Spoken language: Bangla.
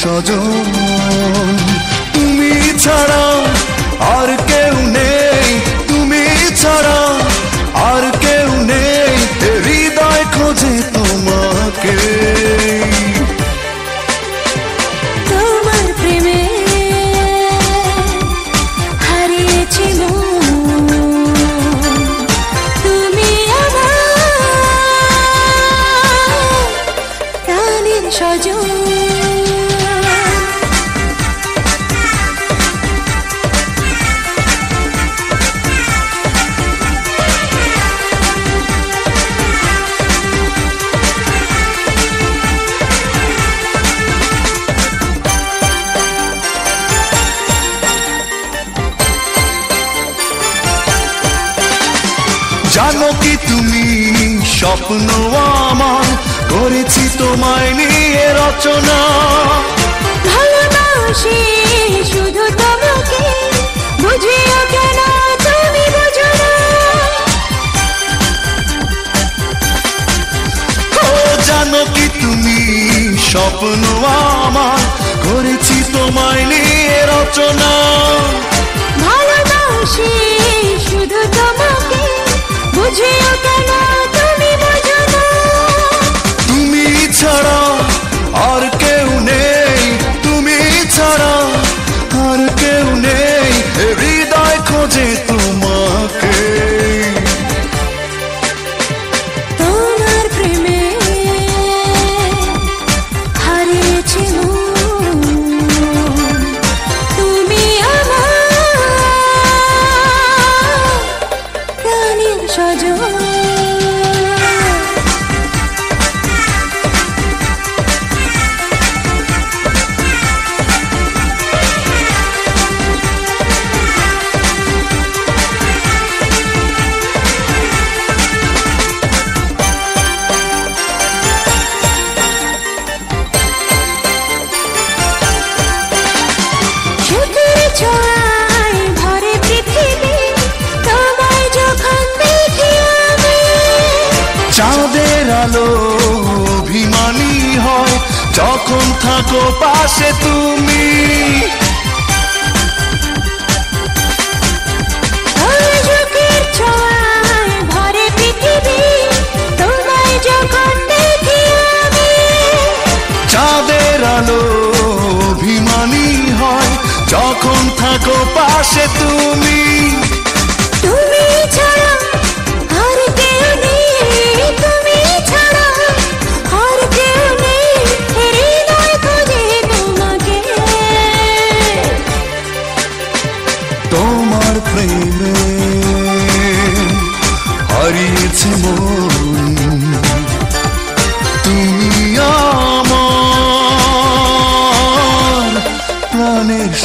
স্বজন। তুমি ছাড়া আর কেউ নেই, তুমি ছাড়া আর কেউ নেই হৃদয় খোঁজে তোমাকে। তোমার জানো কি তুমি? স্বপ্ন আমার করেছি তোমায় নিয়ে রচনা। ভালোবাসি শুধু তোমাকে বুঝিও কেন তুমি বুঝো না। ও জানো কি তুমি? স্বপ্ন আমার করেছি তোমায় নিয়ে রচনা। ভালোবাসি শুধু বুঝিও কেন আলো অভিমানী হয় যখন থাকো পাশে তুমি। চাঁদের আলো অভিমানী হয় যখন থাকো পাশে তুমি।